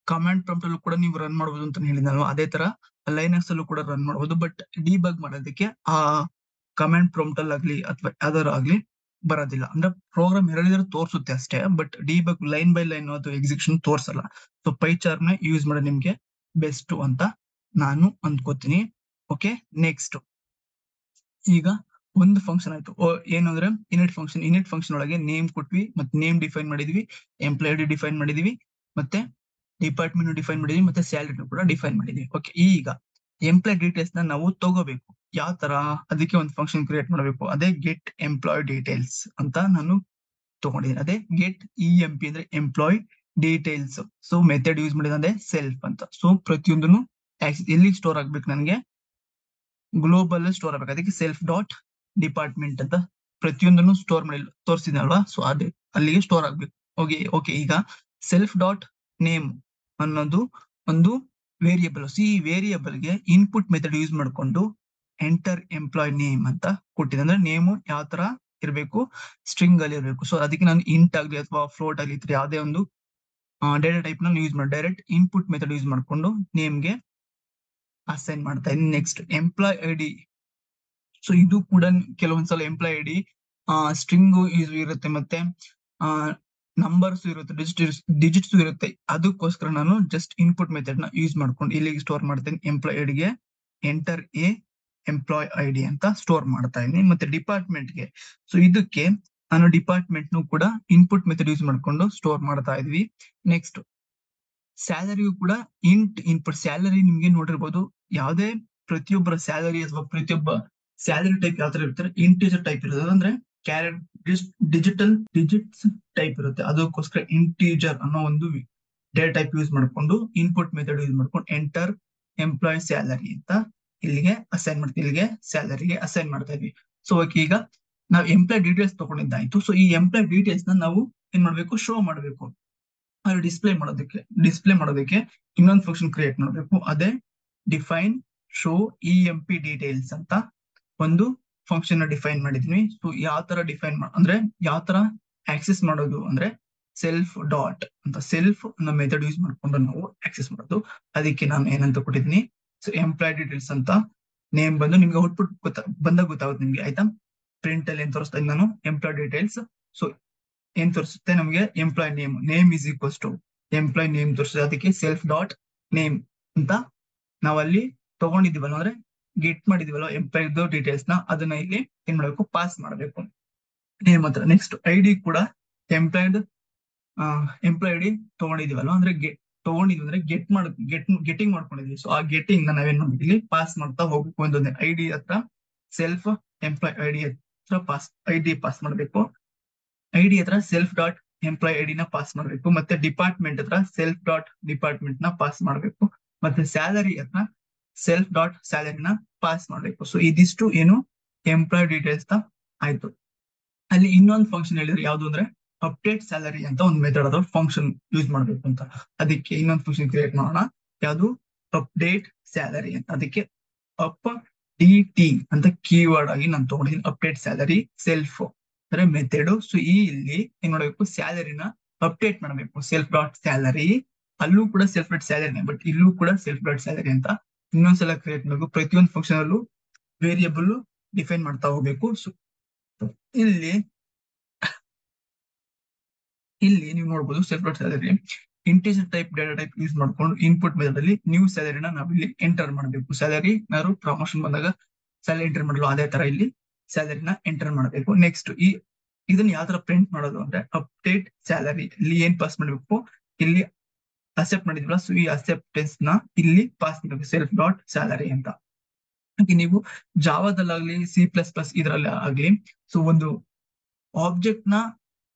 ಕಮಾಂಡ್ ಪ್ರಾಂಪ್ಟ್ ಅಲ್ಲೂ ಕೂಡ ನೀವು ರನ್ ಮಾಡಬಹುದು ಅಂತ ಹೇಳಿದ್ನಲ್ವಾ? ಅದೇ ತರ ಲೈನಕ್ಸ್ ಅಲ್ಲೂ ಕೂಡ ರನ್ ಮಾಡಬಹುದು ಬಟ್ ಡಿಬಗ್ ಮಾಡೋದಕ್ಕೆ ಆ ಕಮಾಂಡ್ ಪ್ರಾಂಪ್ಟ್ ಅಲ್ಲಿ ಆಗ್ಲಿ ಅಥವಾ ಯಾವ್ದಾರು ಆಗ್ಲಿ ಬರೋದಿಲ್ಲ. ಅಂದ್ರೆ ಪ್ರೋಗ್ರಾಮ್ ಹೇಳಿದ್ರೆ ತೋರಿಸುತ್ತೆ ಅಷ್ಟೇ but debug line by line ಅದು ಎಕ್ಸಿಕ್ಯೂಷನ್ ತೋರಿಸಲ್ಲ. ಸೊ ಪೈಚಾರ್ನ ಯೂಸ್ ಮಾಡಿ ನಿಮ್ಗೆ ಬೆಸ್ಟ್ ಅಂತ ನಾನು ಅಂದ್ಕೋತೀನಿ. ಓಕೆ ನೆಕ್ಸ್ಟ್ ಈಗ ಒಂದು ಫಂಕ್ಷನ್ ಆಯ್ತು. ಓ, ಏನು ಅಂದ್ರೆ ಇನಿಟ್ ಫಂಕ್ಷನ್ ಇನಿಟ್ ಫಂಕ್ಷನ್ ಒಳಗೆ ನೇಮ್ ಕೊಟ್ವಿ ಮತ್ತೆ ನೇಮ್ ಡಿಫೈನ್ ಮಾಡಿದ್ವಿ ಎಂಪ್ಲಾಯ್ ಡಿಫೈನ್ ಮಾಡಿದ್ವಿ ಮತ್ತೆ ಡಿಪಾರ್ಟ್ಮೆಂಟ್ ಡಿಫೈನ್ ಮಾಡಿದೀವಿ, ಮತ್ತೆ ಸ್ಯಾಲರಿ ಕೂಡ ಡಿಫೈನ್ ಮಾಡಿದೀವಿ. ಓಕೆ ಈಗ ಎಂಪ್ಲಾಯ್ ಡೀಟೇಲ್ಸ್ನ ನಾವು ತಗೋಬೇಕು. ಯಾವ ತರ? ಅದಕ್ಕೆ ಒಂದು ಫಂಕ್ಷನ್ ಕ್ರಿಯೇಟ್ ಮಾಡಬೇಕು. ಅದೇ ಗೆಟ್ ಎಂಪ್ಲಾಯ್ ಡೀಟೇಲ್ಸ್ ಅಂತ ನಾನು ತಗೊಂಡಿದ್ದೀನಿ ಅದೇ ಗೆಟ್ ಇ ಎಂ ಪಿ ಅಂದ್ರೆ employee details so method use ಮಾಡಿದ ಅಂದ್ರೆ ಸೆಲ್ಫ್ ಅಂತ. ಸೊ ಪ್ರತಿಯೊಂದನ್ನು ಎಲ್ಲಿ ಸ್ಟೋರ್ ಆಗ್ಬೇಕು ನನಗೆ? ಗ್ಲೋಬಲ್ ಸ್ಟೋರ್ ಆಗ್ಬೇಕು. ಅದಕ್ಕೆ ಸೆಲ್ಫ್ ಡಾಟ್ ಡಿಪಾರ್ಟ್ಮೆಂಟ್ ಅಂತ ಪ್ರತಿಯೊಂದನ್ನು ಸ್ಟೋರ್ ಮಾಡಿ ತೋರಿಸಿದ್ನಲ್ವಾ ಸೊ ಅದೇ ಅಲ್ಲಿಗೆ ಸ್ಟೋರ್ ಆಗ್ಬೇಕು. ಓಕೆ ಓಕೆ ಈಗ ಸೆಲ್ಫ್ ಡಾಟ್ ನೇಮ್ ಅನ್ನೋದು ಒಂದು ವೇರಿಯಬಲ್ ಈ ವೇರಿಯಬಲ್ಗೆ ಇನ್ಪುಟ್ ಮೆಥಡ್ ಯೂಸ್ ಮಾಡಿಕೊಂಡು ಎಂಟರ್ ಎಂಪ್ಲಾಯ್ ನೇಮ್ ಅಂತ ಕೊಟ್ಟಿದೆ. ಅಂದ್ರೆ ನೇಮು ಯಾವ ತರ ಇರಬೇಕು ಸ್ಟ್ರಿಂಗ್ ಅಲ್ಲಿ ಇರಬೇಕು. ಸೊ ಅದಕ್ಕೆ ನಾನು ಇಂಟ್ ಆಗಲಿ ಅಥವಾ ಫ್ಲೋಟ್ ಆಗಲಿ ಯಾವುದೇ ಒಂದು ಡೇಟಾ ಟೈಪ್ನಲ್ಲಿ ಯೂಸ್ ಮಾಡಿ ಡೈರೆಕ್ಟ್ ಇನ್ಪುಟ್ ಮೆಥಡ್ ಯೂಸ್ ಮಾಡಿಕೊಂಡು ನೇಮ್ಗೆ ಅಸೈನ್ ಮಾಡ್ತಾ ಇದ್ದೀನಿ. Next employee I D so ಇದು ಕೂಡ ಕೆಲವೊಂದ್ಸಲ ಎಂಪ್ಲಾಯ್ ಐ ಡಿ ಸ್ಟ್ರಿಂಗ್ ಇರುತ್ತೆ ಮತ್ತೆ ನಂಬರ್ಸ್ ಇರುತ್ತೆ ಡಿಜಿಟ್ಸ್ ಇರುತ್ತೆ. ಅದಕ್ಕೋಸ್ಕರ ನಾನು ಜಸ್ಟ್ ಇನ್ಪುಟ್ ಮೆಥಡ್ನ ಯೂಸ್ ಮಾಡ್ಕೊಂಡು ಇಲ್ಲಿಗೆ ಸ್ಟೋರ್ ಮಾಡ್ತೇನೆ. Employee I enter a employee I D ಅಂತ ಸ್ಟೋರ್ ಮಾಡ್ತಾ ಇದ್ದೀನಿ. ಮತ್ತೆ ಡಿಪಾರ್ಟ್ಮೆಂಟ್ಗೆ. ಸೊ ಇದಕ್ಕೆ ನಾನು ಡಿಪಾರ್ಟ್ಮೆಂಟ್ ನು ಕೂಡ ಇನ್ಪುಟ್ ಮೆಥಡ್ ಯೂಸ್ ಮಾಡ್ಕೊಂಡು ಸ್ಟೋರ್ ಮಾಡ್ತಾ ಇದ್ವಿ. ನೆಕ್ಸ್ಟ್ ಸ್ಯಾಲರಿಯು ಕೂಡ ಇಂಟ್ ಇನ್ಪುಟ್ ಸ್ಯಾಲರಿ ನಿಮ್ಗೆ ನೋಡಿರ್ಬೋದು, ಯಾವುದೇ ಪ್ರತಿಯೊಬ್ಬರ ಸ್ಯಾಲರಿ ಅಥವಾ ಪ್ರತಿಯೊಬ್ಬ ಸ್ಯಾಲರಿ ಟೈಪ್ ಯಾವ ತರ ಇರ್ತಾರೆ ಇಂಟೀಜರ್ ಟೈಪ್ ಇರುತ್ತೆ ಅಂದ್ರೆ ಡಿಜಿಟಲ್ ಡಿಜಿಟ್ಸ್ ಟೈಪ್ ಇರುತ್ತೆ. ಅದಕ್ಕೋಸ್ಕರ ಇಂಟೀಜರ್ ಅನ್ನೋ ಒಂದು ಡೇಟಾ ಟೈಪ್ ಯೂಸ್ ಮಾಡ್ಕೊಂಡು ಇನ್ಪುಟ್ ಮೆಥಡ್ ಯೂಸ್ ಮಾಡ್ಕೊಂಡು ಎಂಟರ್ ಎಂಪ್ಲಾಯ್ ಸ್ಯಾಲರಿ ಅಂತ ಇಲ್ಲಿಗೆ ಅಸೈನ್ ಮಾಡ್ತೀವಿ. ಇಲ್ಲಿಗೆ ಸ್ಯಾಲರಿಗೆ ಅಸೈನ್ ಮಾಡ್ತಾ ಇದ್ವಿ. ಸೊ ಓಕೆ ಈಗ ನಾವು ಎಂಪ್ಲಾಯ್ ಡೀಟೇಲ್ಸ್ ತಗೊಂಡಿದ್ದಾಯ್ತು. ಸೊ ಈ ಎಂಪ್ಲಾಯ್ ಡೀಟೇಲ್ಸ್ನ ನಾವು ಏನ್ ಮಾಡ್ಬೇಕು? ಶೋ ಮಾಡಬೇಕು. ಅದು ಡಿಸ್ಪ್ಲೇ ಮಾಡೋದಕ್ಕೆ ಡಿಸ್ಪ್ಲೇ ಮಾಡೋದಕ್ಕೆ ಇನ್ನೊಂದು ಫಂಕ್ಷನ್ ಕ್ರಿಯೇಟ್ ಮಾಡಬೇಕು. ಅದೇ define show E M P details ಅಂತ ಒಂದು ಫಂಕ್ಷನ್ನ ಡಿಫೈನ್ ಮಾಡಿದೀನಿ. ಸೊ ಯಾವ ತರ ಡಿಫೈನ್ ಅಂದ್ರೆ ಯಾವ ತರ ಆಕ್ಸೆಸ್ ಮಾಡೋದು ಅಂದ್ರೆ ಸೆಲ್ಫ್ ಡಾಟ್ ಅಂತ ಸೆಲ್ಫ್ ಅನ್ನೋ ಮೆಥಡ್ ಯೂಸ್ ಮಾಡ್ಕೊಂಡು ನಾವು ಆಕ್ಸೆಸ್ ಮಾಡೋದು. ಅದಕ್ಕೆ ನಾನು ಏನಂತ ಕೊಟ್ಟಿದ್ದೀನಿ. ಸೊ ಎಂಪ್ಲಾಯ್ ಡೀಟೇಲ್ಸ್ ಅಂತ ನೇಮ್ ಬಂದು ನಿಮ್ಗೆ ಔಟ್ಪುಟ್ ಗೊತ್ತ ಬಂದಾಗ ಗೊತ್ತಾಗುತ್ತೆ ನಿಮ್ಗೆ, ಆಯ್ತಾ? ಪ್ರಿಂಟ್ ಅಲ್ಲಿ ಏನ್ ತೋರಿಸ್ತಾ ನಾನು ಎಂಪ್ಲಾಯ್ ಡೀಟೇಲ್ಸ್ ಸೊ ಏನ್ ತೋರಿಸುತ್ತೆ ನಮಗೆ? Employee name name is equals to employee name ತೋರಿಸುತ್ತೆ. ಅದಕ್ಕೆ ಸೆಲ್ಫ್ ಡಾಟ್ ನೇಮ್ ಅಂತ ನಾವಲ್ಲಿ ತಗೊಂಡಿದ್ದೀವಲ್ಲ, ಅಂದ್ರೆ ಗೆಟ್ ಮಾಡಿದೀವಲ್ಲ ಎಂಪ್ಲಾಯ್ಡ್ ಡೀಟೇಲ್ಸ್ನ, ಅದನ್ನ ಇಲ್ಲಿ ಏನ್ ಮಾಡ್ಬೇಕು? ಪಾಸ್ ಮಾಡ್ಬೇಕು. ನೇಮ್ ಮಾತ್ರ ನೆಕ್ಸ್ಟ್ ಐ ಡಿ ಕೂಡ ಎಂಪ್ಲಾಯ್ಡ್ ಎಂಪ್ಲಾಯ್ ಐಡಿ ತಗೊಂಡಿದೀವಲ್ಲ, ಅಂದ್ರೆ ತಗೊಂಡಿದ್ವಿ ಅಂದ್ರೆ ಗೆಟ್ ಮಾಡ್ ಗೆಟ್ ಗೆಟಿಂಗ್ ಮಾಡ್ಕೊಂಡಿದ್ವಿ. ಸೊ ಆ ಗೆಟಿಂಗ್ ನಾವೇನ್ ಮಾಡಿದ್ವಿ ಪಾಸ್ ಮಾಡ್ತಾ ಹೋಗ್ಬೇಕು ಒಂದೊಂದೇ ಐ ಡಿ ಹತ್ರ ಸೆಲ್ಫ್ ಎಂಪ್ಲಾಯ್ ಐ ಡಿ ಹತ್ರ ಪಾಸ್ ಐ ಡಿ ಪಾಸ್ ಮಾಡ್ಬೇಕು. ಐ ಡಿ ಹತ್ರ ಸೆಲ್ಫ್ ಡಾಟ್ ಎಂಪ್ಲಾಯ್ ಐ ನ ಪಾಸ್ ಮಾಡ್ಬೇಕು. ಮತ್ತೆ ಡಿಪಾರ್ಟ್ಮೆಂಟ್ ಹತ್ರ ಸೆಲ್ಫ್ ಡಾಟ್ ಡಿಪಾರ್ಟ್ಮೆಂಟ್ನ ಪಾಸ್ ಮಾಡ್ಬೇಕು. ಮತ್ತೆ ಸ್ಯಾಲರಿ ಹತ್ರ ಸೆಲ್ಫ್ ಡಾಟ್ ಸ್ಯಾಲರಿನ ಪಾಸ್ ಮಾಡ್ಬೇಕು. ಸೊ ಇದಿಷ್ಟು ಏನು ಎಂಪ್ಲಾಯ್ ಡೀಟೇಲ್ಸ್ ಆಯ್ತು. ಅಲ್ಲಿ ಇನ್ನೊಂದು ಫಂಕ್ಷನ್ ಹೇಳಿದ್ರೆ ಯಾವ್ದು ಅಂದ್ರೆ ಅಪ್ಡೇಟ್ ಸ್ಯಾಲರಿ ಅಂತ ಒಂದು ಮೆಥಡ್ ಅದ ಫಂಕ್ಷನ್ ಯೂಸ್ ಮಾಡ್ಬೇಕು ಅಂತ. ಅದಕ್ಕೆ ಇನ್ನೊಂದು ಫಂಕ್ಷನ್ ಕ್ರಿಯೇಟ್ ಮಾಡೋಣ. ಯಾವುದು? ಅಪ್ಡೇಟ್ ಸ್ಯಾಲರಿ ಅಂತ. ಅದಕ್ಕೆ ಅಪ್ ಡಿ ಟಿ ಅಂತ ಕೀವರ್ಡ್ ಆಗಿ ನಾನು ತಗೊಂಡಿದ್ದೀನಿ ಅಪ್ಡೇಟ್ ಸ್ಯಾಲರಿ ಸೆಲ್ಫ್ ಅಂದ್ರೆ ಮೆಥಡ್ ಸೊ ಈ ಇಲ್ಲಿ ಏನ್ ಮಾಡಬೇಕು? ಸ್ಯಾಲರಿನ ಅಪ್ಡೇಟ್ ಮಾಡಬೇಕು. ಸೆಲ್ಫ್ ಡಾಟ್ ಸ್ಯಾಲರಿ ಅಲ್ಲೂ ಕೂಡ ಸೆಲ್ಫ್ ಡಾಟ್ ಸ್ಯಾಲರಿ ಬಟ್ ಇಲ್ಲೂ ಕೂಡ ಸೆಲ್ಫ್ ಡಾಟ್ ಸ್ಯಾಲರಿ ಅಂತ ಇನ್ನೊಂದ್ಸಲ ಕ್ರಿಯೇಟ್ ಮಾಡಬೇಕು. ಪ್ರತಿಯೊಂದು ಫಂಕ್ಷನ್ ಅಲ್ಲೂ ವೇರಿಯಬಲ್ ಡಿಫೈನ್ ಮಾಡ್ತಾ ಹೋಗ್ಬೇಕು. ಇಲ್ಲಿ ಇಲ್ಲಿ ನೀವು ನೋಡಬಹುದು separate salary integer type data type use ಮಾಡ್ಕೊಂಡು ಇನ್ಪುಟ್ ಮೆಥಡ್ ನ್ಯೂ ಸ್ಯಾಲರಿನ ನಾವು ಇಲ್ಲಿ ಎಂಟರ್ ಮಾಡಬೇಕು. ಸ್ಯಾಲರಿ ನಾವು ಪ್ರಮೋಷನ್ ಬಂದಾಗ ಸ್ಯಾಲರಿ ಎಂಟರ್ ಮಾಡಲು ಅದೇ ತರ ಇಲ್ಲಿ ಸ್ಯಾಲರಿನ ಎಂಟರ್ ಮಾಡಬೇಕು. ನೆಕ್ಸ್ಟ್ ಈ, ಇದನ್ನ ಯಾವ ತರ ಪ್ರಿಂಟ್ ಮಾಡೋದು ಅಂದ್ರೆ ಅಪ್ಡೇಟ್ ಸ್ಯಾಲರಿ ಇಲ್ಲಿ ಏನ್ ಪಾಸ್ ಮಾಡಬೇಕು? ಇಲ್ಲಿ ಅಕ್ಸೆಪ್ಟ್ ಮಾಡಿದ್ವಲ್ಲ ಸೊ ಈ ಅಕ್ಸೆಪ್ಟೆನ್ಸ್ನ ಇಲ್ಲಿ ಪಾಸ್ ಮಾಡಬೇಕು ಸೆಲ್ಫ್ ಡಾಟ್ ಸ್ಯಾಲರಿ ಅಂತ. ಹಾಗೆ ನೀವು ಜಾವಾದಲ್ಲಾಗ್ಲಿ ಸಿ ಪ್ಲಸ್ ಪ್ಲಸ್ ಇದರಲ್ಲಿ ಆಗ್ಲಿ ಸೊ ಒಂದು ಆಬ್ಜೆಕ್ಟ್ನ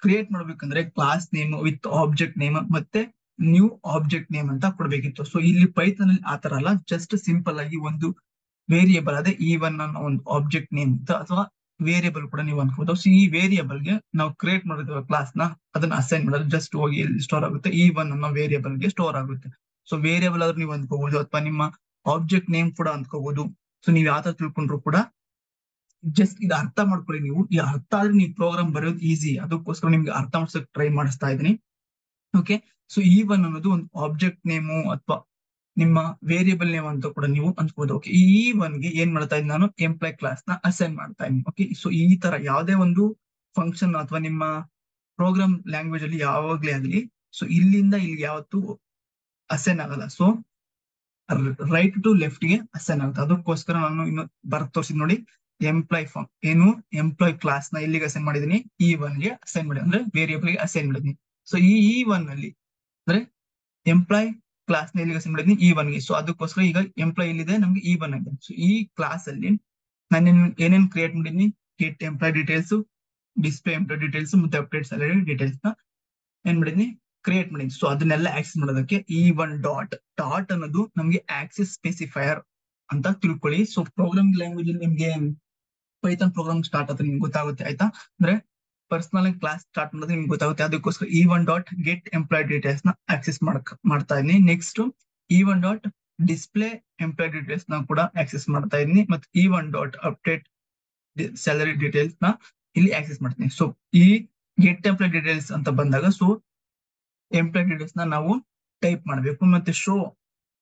ಕ್ರಿಯೇಟ್ ಮಾಡ್ಬೇಕಂದ್ರೆ class name with object name ಮತ್ತೆ ನ್ಯೂ ಆಬ್ಜೆಕ್ಟ್ ನೇಮ್ ಅಂತ ಕೊಡ್ಬೇಕಿತ್ತು. ಸೊ ಇಲ್ಲಿ ಪೈಥನ್ ಅಲ್ಲಿ ಆತರ ಅಲ್ಲ ಜಸ್ಟ್ ಸಿಂಪಲ್ ಆಗಿ ಒಂದು ವೇರಿಯೇಬಲ್ ಅದೇ ಈ ಒನ್ ಅನ್ನೋ ಒಂದು ಆಬ್ಜೆಕ್ಟ್ ನೇಮ್ ಅಂತ, ಅಥವಾ ವೇರಿಯೇಬಲ್ ಕೂಡ ನೀವು ಅನ್ಕೋಬಹುದು ಸೊ ಈ ವೇರಿಯಬಲ್ಗೆ ನಾವು ಕ್ರಿಯೇಟ್ ಮಾಡಿರೋ ಕ್ಲಾಸ್ನ ಅದನ್ನ ಅಸೈನ್ ಮಾಡೋದು ಜಸ್ಟ್ ಹೋಗಿ ಇಲ್ಲಿ ಸ್ಟೋರ್ ಆಗುತ್ತೆ? ಈ ಒನ್ ಅನ್ನೋ ವೇರಿಯಬಲ್ಗೆ ಸ್ಟೋರ್ ಆಗುತ್ತೆ. ಸೊ ವೇರಿಯಬಲ್ ಆದ್ರೂ ನೀವು ಅಂದ್ಕೋಬಹುದು ಅಥವಾ ನಿಮ್ಮ ಆಬ್ಜೆಕ್ಟ್ ನೇಮ್ ಕೂಡ ಅಂದ್ಕೋಬಹುದು ಸೊ ನೀವು ಯಾವ ತರ ತಿಳ್ಕೊಂಡ್ರು ಕೂಡ ಜಸ್ಟ್ ಇದು ಅರ್ಥ ಮಾಡ್ಕೊಳ್ಳಿ ನೀವು. ಈ ಅರ್ಥ ಆದ್ರೆ ನೀವು ಪ್ರೋಗ್ರಾಮ್ ಬರೆಯೋದು ಈಸಿ ಅದಕ್ಕೋಸ್ಕರ ನಿಮ್ಗೆ ಅರ್ಥ ಮಾಡ್ಸಕ್ ಟ್ರೈ ಮಾಡಿಸ್ತಾ ಇದೀನಿ ಓಕೆ ಸೊ ಈ ಒನ್ ಅನ್ನೋದು ಒಂದು ಆಬ್ಜೆಕ್ಟ್ ನೇಮು ಅಥವಾ ನಿಮ್ಮ ವೇರಿಯಬಲ್ ನೇಮ್ ಅಂತ ಕೂಡ ನೀವು ಅನ್ಕೋಬಹುದು ಓಕೆ ಈ ಒನ್ಗೆ ಏನ್ ಮಾಡ್ತಾ ಇದ್ದೀನಿ ನಾನು ಎಂಪ್ಲಾಯ್ ಕ್ಲಾಸ್ನ ಅಸೈನ್ ಮಾಡ್ತಾ ಇದ್ದೀನಿ. ಓಕೆ ಸೊ ಈ ತರ ಯಾವುದೇ ಒಂದು ಫಂಕ್ಷನ್ ಅಥವಾ ನಿಮ್ಮ ಪ್ರೋಗ್ರಾಮ್ ಲ್ಯಾಂಗ್ವೇಜ್ ಅಲ್ಲಿ ಯಾವಾಗ್ಲೇ ಆಗಲಿ ಸೊ ಇಲ್ಲಿಂದ ಇಲ್ಲಿ ಯಾವತ್ತು ಅಸೈನ್ ಆಗಲ್ಲ. ಸೊ ರೈಟ್ ಟು ಲೆಫ್ಟ್ಗೆ ಅಸೈನ್ ಆಗುತ್ತೆ. ಅದಕ್ಕೋಸ್ಕರ ನಾನು ಇನ್ನು ಬರ್ತ್ ತೋರಿಸಿದ್ ನೋಡಿ ಎಂಪ್ಲಾಯ್ ಫಾರ್ಮ್ ಏನು? ಎಂಪ್ಲಾಯ್ ಕ್ಲಾಸ್ನ ಇಲ್ಲಿಗೆ ಅಸೈನ್ ಮಾಡಿದೀನಿ. ಈ ಒನ್ಗೆ ಅಸೈನ್ ಮಾಡಿ, ಅಂದ್ರೆ ವೇರಿಯಬಲ್ಗೆ ಅಸೈನ್ ಮಾಡಿದೀನಿ. ಸೊ ಈ ಒನ್ ಅಲ್ಲಿ, ಅಂದ್ರೆ ಎಂಪ್ಲಾಯ್ ಕ್ಲಾಸ್ನ ಇಲ್ಲಿಗೆ ಮಾಡಿದ್ನಿ ಇ ಈ ಒನ್ಗೆ ಸೊ ಅದಕ್ಕೋಸ್ಕರ ಈಗ ಎಂಪ್ಲಾಯ್ ಇಲ್ಲಿದೆ ನಮ್ಗೆ ಇ ಒನ್ ಆಗಿದೆ. ಸೊ ಈ ಕ್ಲಾಸ್ ಅಲ್ಲಿ ನಾನು ಏನೇನ್ create ಮಾಡಿದ್ನಿ? Get employee details display employee details ಮತ್ತೆ ಅಪ್ಡೇಟ್ ಸ್ಯಾಲರಿ ಡೀಟೇಲ್ಸ್ನ ಏನ್ ಮಾಡಿದ್ನಿ? ಕ್ರಿಯೇಟ್ ಮಾಡಿದೀನಿ. ಸೊ ಅದನ್ನೆಲ್ಲ ಆಕ್ಸೆಸ್ ಮಾಡೋದಕ್ಕೆ ಇ ಒನ್ ಡಾಟ್ ಡಾಟ್ ಅನ್ನೋದು ನಮ್ಗೆ ಆಕ್ಸೆಸ್ ಸ್ಪೆಸಿಫೈಯರ್ ಅಂತ ತಿಳ್ಕೊಳ್ಳಿ. ಸೊ ಪ್ರೋಗ್ರಾಮಿಂಗ್ ಲ್ಯಾಂಗ್ವೇಜ್ ಅಲ್ಲಿ ನಿಮ್ಗೆ ಪೈಥಾನ್ ಪ್ರೋಗ್ರಾಮ್ ಸ್ಟಾರ್ಟ್ ಆದ್ರೆ ನಿಮ್ಗೆ ಗೊತ್ತಾಗುತ್ತೆ, ಆಯ್ತಾ? ಅಂದ್ರೆ ಪರ್ಸನಲ್ ಕ್ಲಾಸ್ ಸ್ಟಾರ್ಟ್ ಮಾಡೋದು ನಿಮ್ಗೆ ಗೊತ್ತಾಗುತ್ತೆ. ಅದಕ್ಕೋಸ್ಕರ E one dot get employ ಡೀಟೇಲ್ಸ್ನ access ಮಾಡ್ತಾ ಇದೀನಿ next E one dot display employ ಡೀಟೇಲ್ಸ್ನ ಕೂಡ ಆಕ್ಸೆಸ್ ಮಾಡ್ತಾ ಇದೀನಿ ಮತ್ತೆ E one dot update salary ಡೀಟೇಲ್ಸ್ನ ಇಲ್ಲಿ ಆಕ್ಸೆಸ್ ಮಾಡ್ತೀನಿ. ಸೊ ಈ ಗೆಟ್ ಎಂಪ್ಲಾಯ್ ಡೀಟೇಲ್ಸ್ ಅಂತ ಬಂದಾಗ ಸೊ ಎಂಪ್ಲಾಯ್ ಡೀಟೇಲ್ಸ್ನ ನಾವು ಟೈಪ್ ಮಾಡಬೇಕು. ಮತ್ತೆ ಶೋ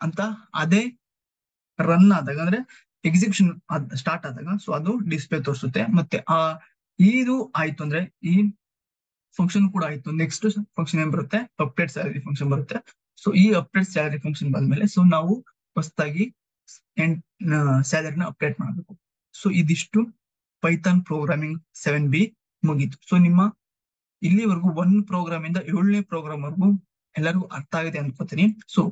ಅಂತ ಅದೇ ರನ್ ಆದಾಗ, ಅಂದ್ರೆ ಎಕ್ಸಿಕ್ಯೂಷನ್ ಸ್ಟಾರ್ಟ್ ಆದಾಗ ಸೊ ಅದು ಡಿಸ್ಪ್ಲೇ ತೋರಿಸುತ್ತೆ. ಮತ್ತೆ ಆ ಇದು ಆಯ್ತು ಅಂದ್ರೆ ಈ ಫಂಕ್ಷನ್ ಕೂಡ ಆಯ್ತು. ನೆಕ್ಸ್ಟ್ ಫಂಕ್ಷನ್ ಏನ್ ಬರುತ್ತೆ? ಅಪ್ಡೇಟ್ ಸ್ಯಾಲರಿ ಫಂಕ್ಷನ್ ಬರುತ್ತೆ. ಸೊ ಈ ಅಪ್ಡೇಟ್ ಸ್ಯಾಲರಿ ಫಂಕ್ಷನ್ ಬಂದ್ಮೇಲೆ ಸೊ ನಾವು ಹೊಸದಾಗಿ ಸ್ಯಾಲರಿನ ಅಪ್ಡೇಟ್ ಮಾಡಬೇಕು. ಸೊ ಇದಿಷ್ಟು ಪೈಥಾನ್ ಪ್ರೋಗ್ರಾಮಿಂಗ್ ಸೆವೆನ್ ಬಿ ಮುಗೀತು. ಸೊ ನಿಮ್ಮ ಇಲ್ಲಿವರೆಗೂ ಒನ್ ಪ್ರೋಗ್ರಾಮ್ ಇಂದ ಏಳನೇ ಪ್ರೋಗ್ರಾಮ್ ವರೆಗೂ ಎಲ್ಲರಿಗೂ ಅರ್ಥ ಆಗಿದೆ ಅನ್ಕೋತೀನಿ. ಸೊ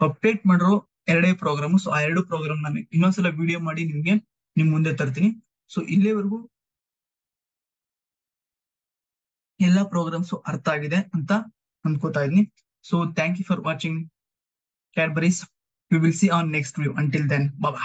ಅಪ್ಡೇಟ್ ಮಾಡಿರೋ ಎರಡೇ ಪ್ರೋಗ್ರಾಮ್ ಸೊ ಆ ಎರಡು ಪ್ರೋಗ್ರಾಮ್ ನಾನು ಇನ್ನೊಂದ್ಸಲ ವಿಡಿಯೋ ಮಾಡಿ ನಿಮ್ಗೆ ನಿಮ್ ಮುಂದೆ ತರ್ತೀನಿ. ಸೊ ಇಲ್ಲಿವರೆಗೂ ಎಲ್ಲಾ ಪ್ರೋಗ್ರಾಮ್ಸ್ ಅರ್ಥ ಆಗಿದೆ ಅಂತ ಅನ್ಕೋತಾ ಇದೀನಿ. So thank you for watching Cadbury's you will see on next view until then bye